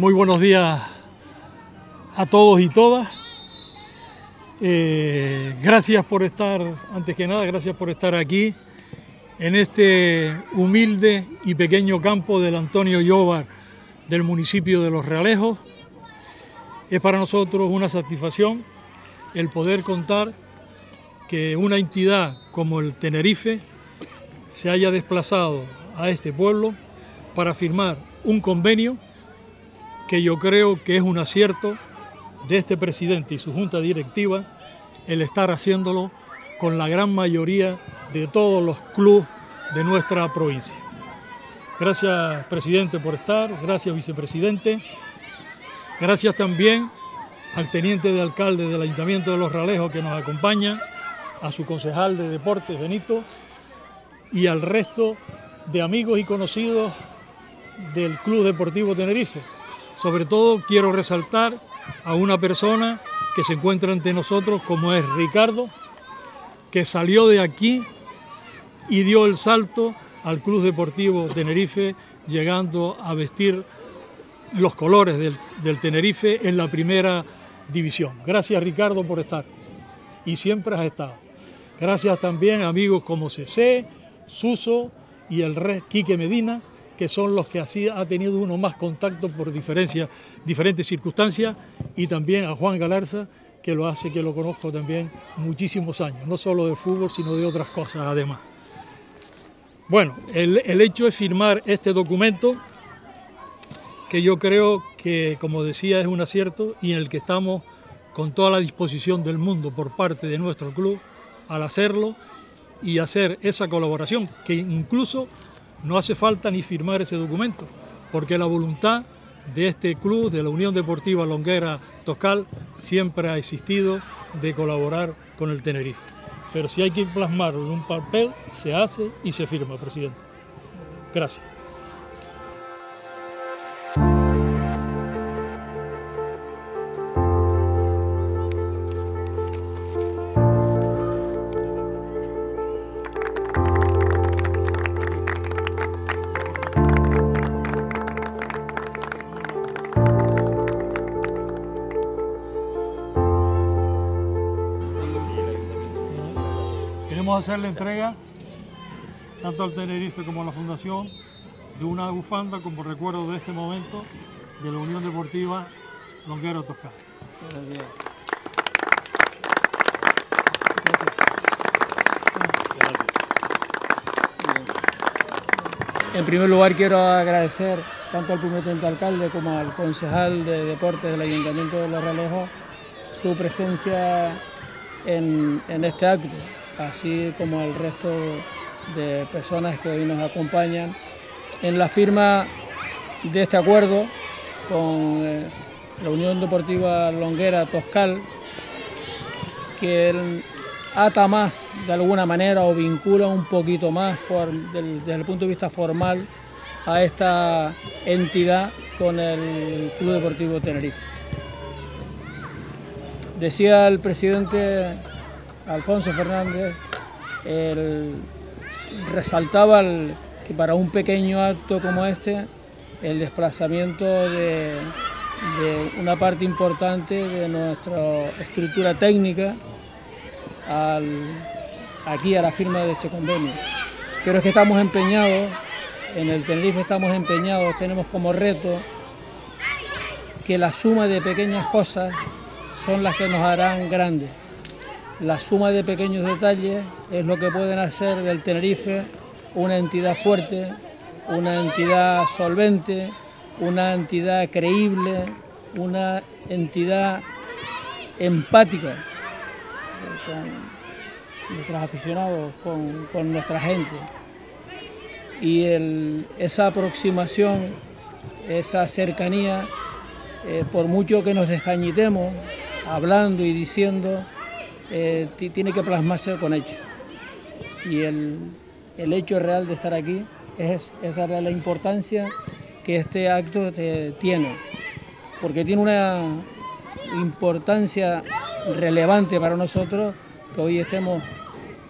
muy buenos días a todos y todas. Eh, gracias por estar, antes que nada, gracias por estar aquí en este humilde y pequeño campo del Antonio Llobar del municipio de Los Realejos. Es para nosotros una satisfacción el poder contar que una entidad como el Tenerife se haya desplazado a este pueblo para firmar un convenio que yo creo que es un acierto de este presidente y su junta directiva el estar haciéndolo con la gran mayoría de todos los clubes de nuestra provincia. Gracias, presidente, por estar, gracias, vicepresidente. Gracias también al teniente de alcalde del Ayuntamiento de Los Ralejos que nos acompaña, a su concejal de deportes, Benito, y al resto de amigos y conocidos del Club Deportivo Tenerife. Sobre todo quiero resaltar a una persona que se encuentra ante nosotros como es Ricardo, que salió de aquí y dio el salto al Club Deportivo Tenerife, llegando a vestir los colores del, Tenerife en la primera división. Gracias Ricardo por estar y siempre has estado. Gracias también amigos como CC, Suso y el rey Quique Medina, que son los que así ha tenido uno más contacto por diferentes circunstancias, y también a Juan Galarza, que lo hace, que lo conozco también muchísimos años, no solo de fútbol, sino de otras cosas además. Bueno, el, el hecho es firmar este documento, que yo creo que, como decía, es un acierto y en el que estamos con toda la disposición del mundo por parte de nuestro club al hacerlo y hacer esa colaboración, que incluso no hace falta ni firmar ese documento, porque la voluntad de este club, de la Unión Deportiva Longuera Toscal, siempre ha existido de colaborar con el Tenerife. Pero si hay que plasmarlo en un papel, se hace y se firma, presidente. Gracias. Queremos hacer la entrega, tanto al Tenerife como a la Fundación, de una bufanda como recuerdo de este momento de la Unión Deportiva Longuero Toscana. En primer lugar quiero agradecer tanto al primer alcalde como al concejal de deportes del Ayuntamiento de Los Realejos su presencia en, en este acto así como al resto de personas que hoy nos acompañan en la firma de este acuerdo con eh, la Unión Deportiva Longuera Toscal, que ata más de alguna manera o vincula un poquito más desde el punto de vista formal a esta entidad con el Club Deportivo Tenerife. Decía el presidente Alfonso Fernández, resaltaba que para un pequeño acto como este, el desplazamiento de, una parte importante de nuestra estructura técnica aquí a la firma de este convenio. Pero es que estamos empeñados, en el Tenerife estamos empeñados, tenemos como reto que la suma de pequeñas cosas son las que nos harán grandes. La suma de pequeños detalles es lo que pueden hacer del Tenerife una entidad fuerte, una entidad solvente, una entidad creíble, una entidad empática con nuestros aficionados, con, nuestra gente. Y esa aproximación, esa cercanía, eh, por mucho que nos desgañitemos hablando y diciendo, eh, tiene que plasmarse con hechos. Y el, hecho real de estar aquí es, darle la importancia que este acto tiene, porque tiene una importancia relevante para nosotros que hoy estemos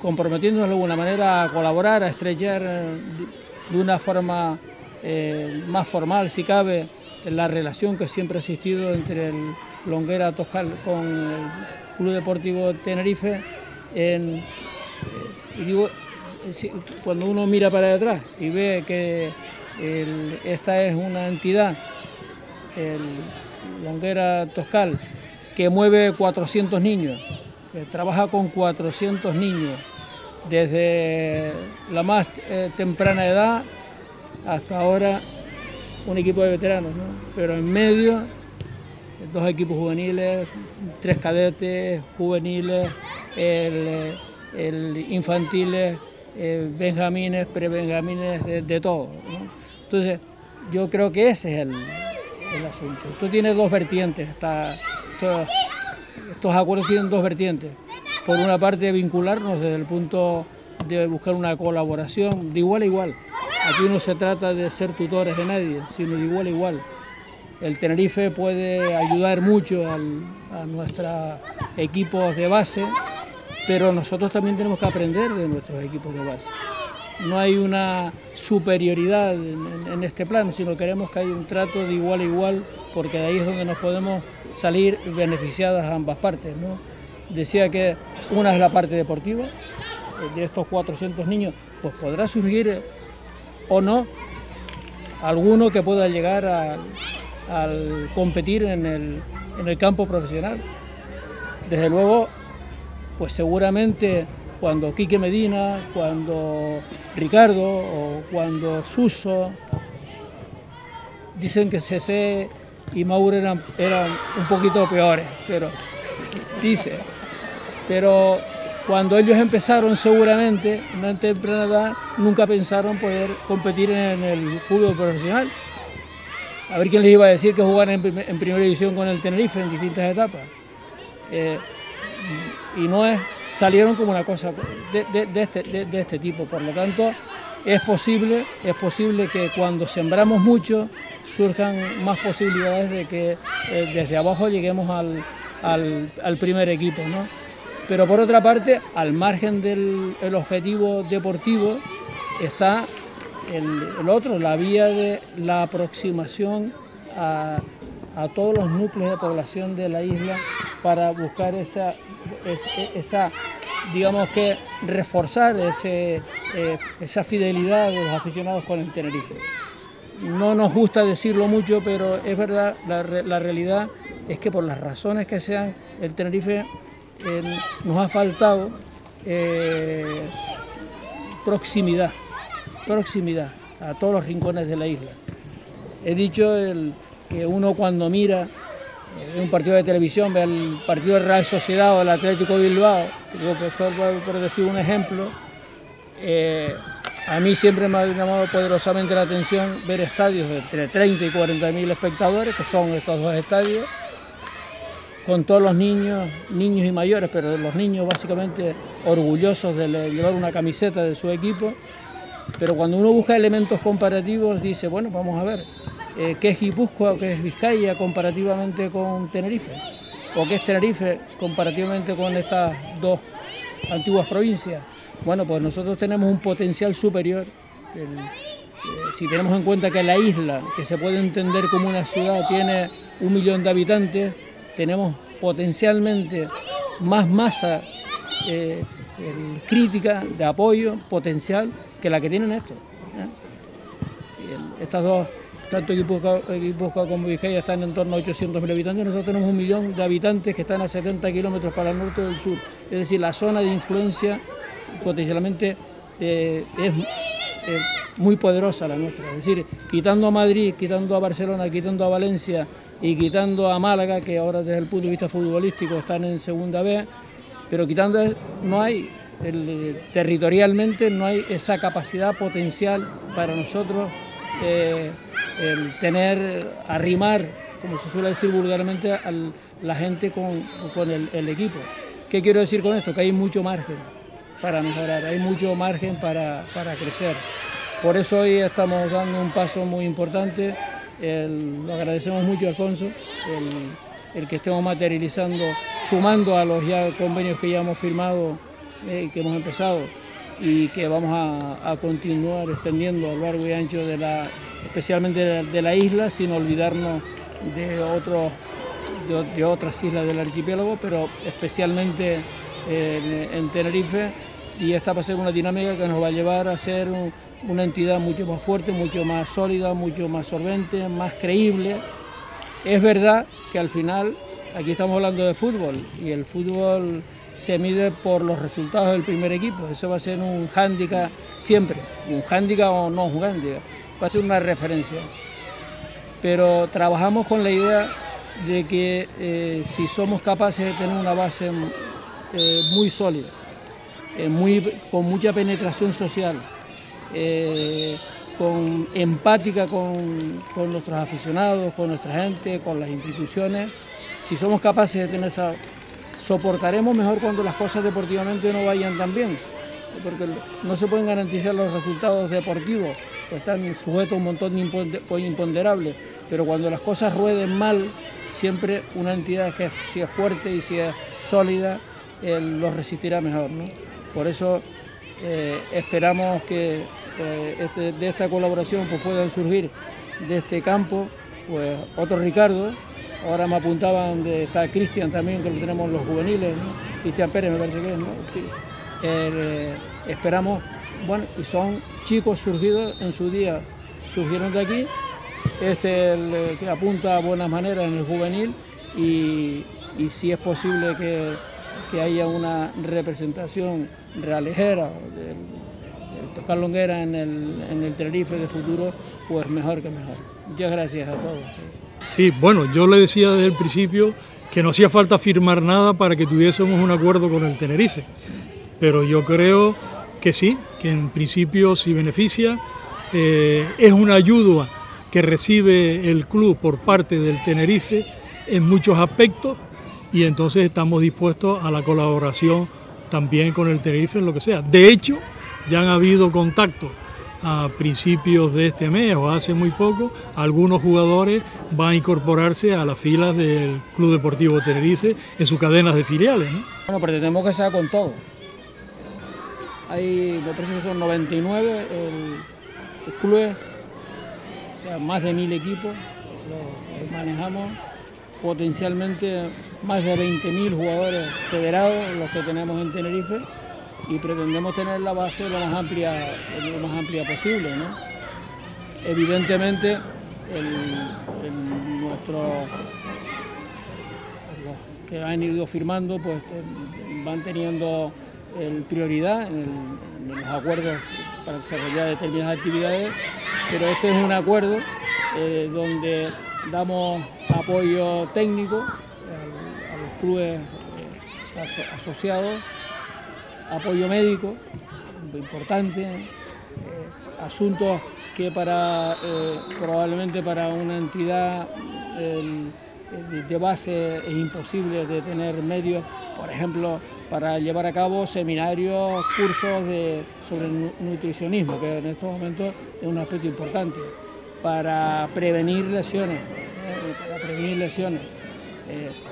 comprometiéndonos de alguna manera a colaborar, a estrechar de una forma eh, más formal, si cabe, la relación que siempre ha existido entre el Longuera Toscal con el Club Deportivo Tenerife. En, eh, digo, cuando uno mira para detrás y ve que esta es una entidad, el Longuera Toscal, que mueve 400 niños, que trabaja con 400 niños desde la más eh, temprana edad hasta ahora un equipo de veteranos, pero en medio dos equipos juveniles, tres cadetes juveniles, el, infantiles, benjamines, prebenjamines, de, de todo. Entonces, yo creo que ese es el, asunto. Esto tiene dos vertientes, estos acuerdos tienen dos vertientes. Por una parte, vincularnos desde el punto de buscar una colaboración de igual a igual. Aquí no se trata de ser tutores de nadie, sino de igual a igual. El Tenerife puede ayudar mucho a nuestros equipos de base, pero nosotros también tenemos que aprender de nuestros equipos de base. No hay una superioridad en, este plano, sino queremos que haya un trato de igual a igual, porque de ahí es donde nos podemos salir beneficiadas ambas partes. Decía que una es la parte deportiva, de estos 400 niños, pues podrá surgir o no alguno que pueda llegar a, competir en el, en el campo profesional. Desde luego, pues seguramente cuando Quique Medina, cuando Ricardo o cuando Suso dicen que CC y Mauro eran, eran un poquito peores, pero dice, pero cuando ellos empezaron seguramente, en una temprana edad, nunca pensaron poder competir en el fútbol profesional. A ver quién les iba a decir que jugaran en, primera división con el Tenerife en distintas etapas. Eh, y no es, salieron como una cosa de, este, de, este, tipo. Por lo tanto, es posible, es posible que cuando sembramos mucho surjan más posibilidades de que eh, desde abajo lleguemos al primer equipo. ¿no? Pero por otra parte, al margen del objetivo deportivo, está el, otro, la vía de la aproximación a, todos los núcleos de población de la isla para buscar esa, esa digamos que reforzar ese, eh, esa fidelidad de los aficionados con el Tenerife. No nos gusta decirlo mucho, pero es verdad, la, la realidad es que por las razones que sean, el Tenerife nos ha faltado eh, proximidad, proximidad a todos los rincones de la isla. He dicho que uno cuando mira eh, un partido de televisión, ve el partido de Real Sociedad o el Atlético Bilbao, por, decir un ejemplo, eh, a mí siempre me ha llamado poderosamente la atención ver estadios de entre 30 y 40 mil espectadores, que son estos dos estadios, con todos los niños, niños y mayores, pero los niños básicamente orgullosos de llevar una camiseta de su equipo. Pero cuando uno busca elementos comparativos, dice, bueno, vamos a ver, eh, ¿qué es Guipúzcoa o qué es Vizcaya comparativamente con Tenerife? ¿O qué es Tenerife comparativamente con estas dos antiguas provincias? Bueno, pues nosotros tenemos un potencial superior. Eh, si tenemos en cuenta que la isla, que se puede entender como una ciudad, tiene un millón de habitantes, tenemos potencialmente más masa eh, crítica, de apoyo potencial que la que tienen estos. ¿eh? Estas dos, tanto Guipúzcoa como Vizcaya, están en torno a 800.000 habitantes, nosotros tenemos un millón de habitantes que están a 70 kilómetros para el norte del sur. Es decir, la zona de influencia potencialmente eh, es muy poderosa la nuestra. Es decir, quitando a Madrid, quitando a Barcelona, quitando a Valencia, y quitando a Málaga, que ahora desde el punto de vista futbolístico están en segunda B, pero quitando no hay, territorialmente no hay esa capacidad potencial para nosotros eh, el tener, arrimar, como se suele decir vulgarmente, a la gente con, el, equipo. ¿Qué quiero decir con esto? Que hay mucho margen para mejorar, hay mucho margen para, para crecer. Por eso hoy estamos dando un paso muy importante lo agradecemos mucho, Alfonso, que estemos materializando, sumando a los ya convenios que ya hemos firmado eh, que hemos empezado y que vamos a, continuar extendiendo a lo largo y ancho de la, especialmente de la isla, sin olvidarnos de, otros, de, otras islas del archipiélago, pero especialmente en, Tenerife. Y esta va a ser una dinámica que nos va a llevar a ser una entidad mucho más fuerte, mucho más sólida, mucho más solvente, más creíble. Es verdad que al final aquí estamos hablando de fútbol y el fútbol se mide por los resultados del primer equipo. Eso va a ser un hándicap siempre, un hándicap o no un hándicap, va a ser una referencia. Pero trabajamos con la idea de que eh, si somos capaces de tener una base eh, muy sólida, eh, con mucha penetración social, con empática con, nuestros aficionados, con nuestra gente, con las instituciones, si somos capaces de tener esa soportaremos mejor cuando las cosas deportivamente no vayan tan bien, porque no se pueden garantizar los resultados deportivos, pues están sujetos a un montón de pues, imponderables, pero cuando las cosas rueden mal, siempre una entidad que si es fuerte y si es sólida, los resistirá mejor. Por eso eh, esperamos que eh, este, de esta colaboración pues, puedan surgir de este campo pues, otro Ricardo, Ahora me apuntaban de está Cristian también, que lo tenemos los juveniles, Cristian Pérez me parece que es, ¿no? Eh, esperamos, bueno, y son chicos surgidos en su día, surgieron de aquí. Este es el que apunta a buenas maneras en el juvenil y, si es posible que, haya una representación realejera del, Tocar en el, en el Tenerife de futuro, pues mejor que mejor. Muchas gracias a todos. Sí, bueno, yo le decía desde el principio que no hacía falta firmar nada para que tuviésemos un acuerdo con el Tenerife, pero yo creo que sí, que en principio sí beneficia, eh, es una ayuda que recibe el club por parte del Tenerife en muchos aspectos y entonces estamos dispuestos a la colaboración también con el Tenerife en lo que sea. De hecho, ya han habido contactos a principios de este mes o hace muy poco, algunos jugadores van a incorporarse a las filas del Club Deportivo Tenerife en sus cadenas de filiales. ¿no? Bueno, pero tenemos que ser con todo. Hay, me parece que son 99 el, clubes, o sea, más de mil equipos, los manejamos potencialmente más de 20.000 jugadores federados, los que tenemos en Tenerife y pretendemos tener la base lo más amplia, lo más amplia posible. ¿no? Evidentemente, el, que han ido firmando pues van teniendo el prioridad en, los acuerdos para desarrollar determinadas actividades, pero este es un acuerdo eh, donde damos apoyo técnico a, los clubes eh, asociados apoyo médico, importante, eh, asuntos que para eh, probablemente para una entidad de base es imposible de tener medios, por ejemplo, para llevar a cabo seminarios, cursos de, sobre nutricionismo, que en estos momentos es un aspecto importante, para prevenir lesiones, eh, para prevenir lesiones.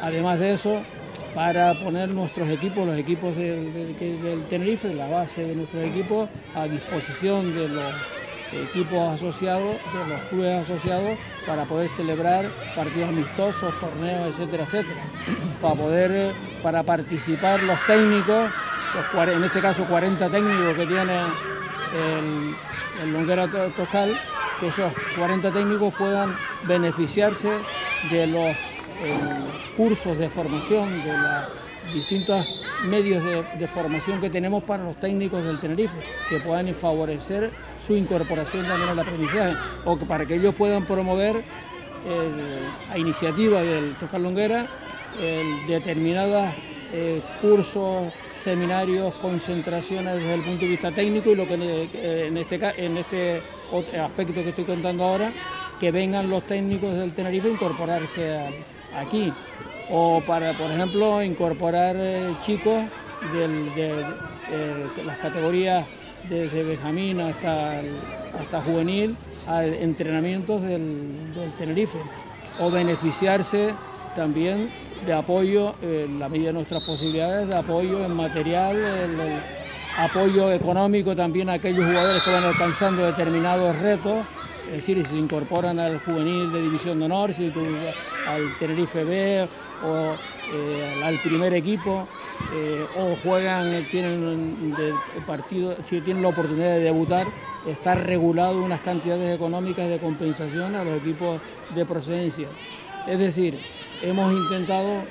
además de eso, para poner nuestros equipos, los equipos del Tenerife, la base de nuestros equipos, a disposición de los equipos asociados, de los clubes asociados, para poder celebrar partidos amistosos, torneos, etcétera, etcétera. Para poder, para participar los técnicos, en este caso 40 técnicos que tiene el, el Longuera Toscal, que esos 40 técnicos puedan beneficiarse de los cursos de formación, de los distintos medios de, formación que tenemos para los técnicos del Tenerife, que puedan favorecer su incorporación también al aprendizaje, o para que ellos puedan promover eh, a iniciativa del Toscar Longuera eh, cursos, seminarios, concentraciones desde el punto de vista técnico y lo que en este, en este aspecto que estoy contando ahora, que vengan los técnicos del Tenerife a incorporarse a aquí. O para, por ejemplo, incorporar eh, chicos de las categorías desde Benjamín hasta, hasta juvenil a entrenamientos del, Tenerife. O beneficiarse también de apoyo, en la medida de nuestras posibilidades, de apoyo en material, apoyo económico también a aquellos jugadores que van alcanzando determinados retos es decir, si se incorporan al juvenil de División de Honor, si al Tenerife B o eh, al primer equipo, eh, o juegan, tienen de partido, si tienen la oportunidad de debutar, está regulado unas cantidades económicas de compensación a los equipos de procedencia. Es decir, hemos intentado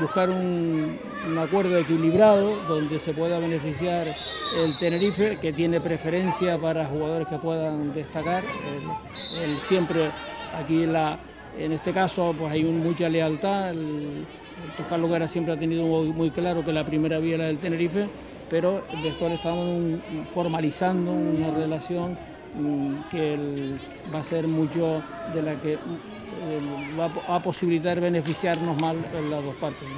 buscar un, acuerdo equilibrado donde se pueda beneficiar el Tenerife, que tiene preferencia para jugadores que puedan destacar. Siempre aquí en este caso pues hay mucha lealtad. El, Toscar Lugara siempre ha tenido muy, claro que la primera vía era del Tenerife, pero después estamos formalizando una relación mm, que va a ser mucho de la que va a posibilitar beneficiarnos en las dos partes.